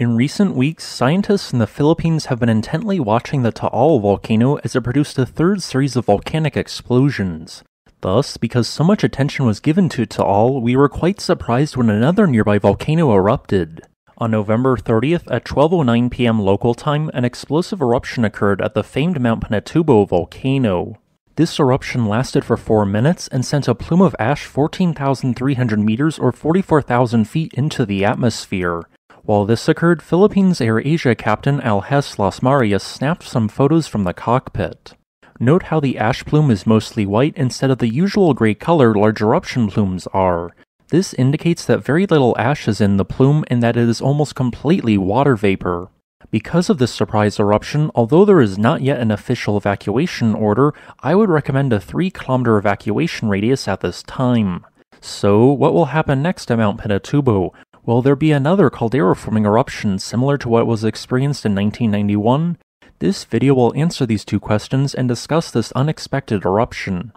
In recent weeks, scientists in the Philippines have been intently watching the Taal volcano as it produced a third series of volcanic explosions. Thus, because so much attention was given to Taal, we were quite surprised when another nearby volcano erupted. On November 30th at 12:09 p.m. local time, an explosive eruption occurred at the famed Mount Pinatubo volcano. This eruption lasted for 4 minutes and sent a plume of ash 14,300 meters or 44,000 feet into the atmosphere. While this occurred, Philippines AirAsia captain Aljess Lasmarias snapped some photos from the cockpit. Note how the ash plume is mostly white instead of the usual gray color large eruption plumes are. This indicates that very little ash is in the plume and that it is almost completely water vapor. Because of this surprise eruption, although there is not yet an official evacuation order, I would recommend a 3 kilometer evacuation radius at this time. So, what will happen next at Mount Pinatubo? Will there be another caldera forming eruption similar to what was experienced in 1991? This video will answer these two questions and discuss this unexpected eruption.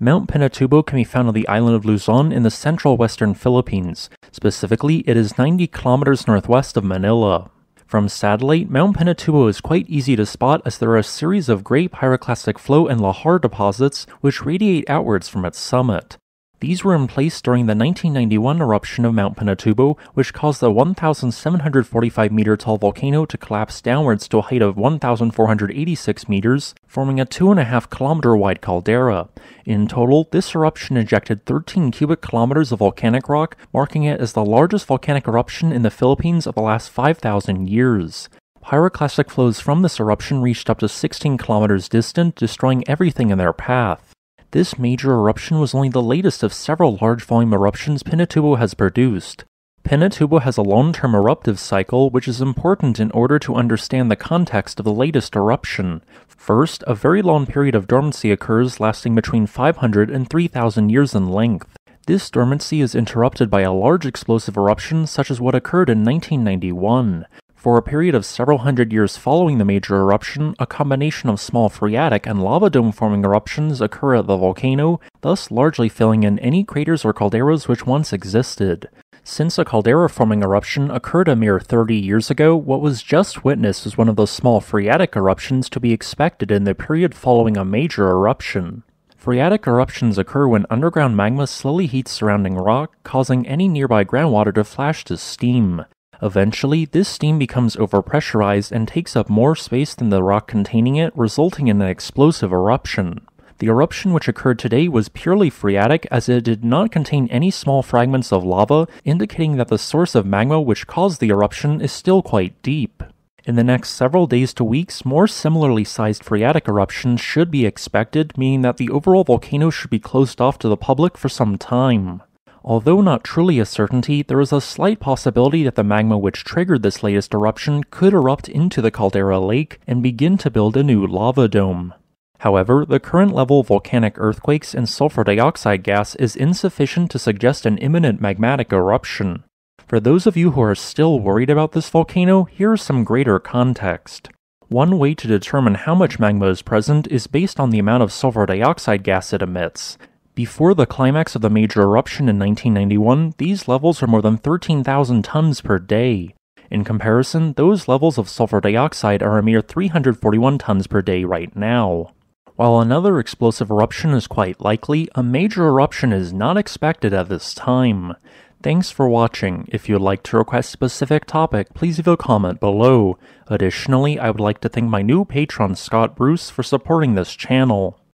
Mount Pinatubo can be found on the island of Luzon in the central western Philippines. Specifically, it is 90 kilometers northwest of Manila. From satellite, Mount Pinatubo is quite easy to spot as there are a series of great pyroclastic flow and lahar deposits which radiate outwards from its summit. These were in place during the 1991 eruption of Mount Pinatubo, which caused the 1,745 meter tall volcano to collapse downwards to a height of 1,486 meters, forming a 2.5 kilometer wide caldera. In total, this eruption ejected 13 cubic kilometers of volcanic rock, marking it as the largest volcanic eruption in the Philippines of the last 5,000 years. Pyroclastic flows from this eruption reached up to 16 kilometers distant, destroying everything in their path. This major eruption was only the latest of several large volume eruptions Pinatubo has produced. Pinatubo has a long term eruptive cycle, which is important in order to understand the context of the latest eruption. First, a very long period of dormancy occurs lasting between 500 and 3,000 years in length. This dormancy is interrupted by a large explosive eruption, such as what occurred in 1991. For a period of several hundred years following the major eruption, a combination of small phreatic and lava dome forming eruptions occur at the volcano, thus largely filling in any craters or calderas which once existed. Since a caldera forming eruption occurred a mere 30 years ago, what was just witnessed was one of those small phreatic eruptions to be expected in the period following a major eruption. Phreatic eruptions occur when underground magma slowly heats surrounding rock, causing any nearby groundwater to flash to steam. Eventually, this steam becomes overpressurized and takes up more space than the rock containing it, resulting in an explosive eruption. The eruption which occurred today was purely phreatic as it did not contain any small fragments of lava, indicating that the source of magma which caused the eruption is still quite deep. In the next several days to weeks, more similarly sized phreatic eruptions should be expected, meaning that the overall volcano should be closed off to the public for some time. Although not truly a certainty, there is a slight possibility that the magma which triggered this latest eruption could erupt into the caldera lake and begin to build a new lava dome. However, the current level of volcanic earthquakes and sulfur dioxide gas is insufficient to suggest an imminent magmatic eruption. For those of you who are still worried about this volcano, here is some greater context. One way to determine how much magma is present is based on the amount of sulfur dioxide gas it emits, before the climax of the major eruption in 1991, these levels are more than 13,000 tons per day. In comparison, those levels of sulfur dioxide are a mere 341 tons per day right now. While another explosive eruption is quite likely, a major eruption is not expected at this time. Thanks for watching. If you'd like to request a specific topic, please leave a comment below. Additionally, I would like to thank my new patron Scott Bruce for supporting this channel.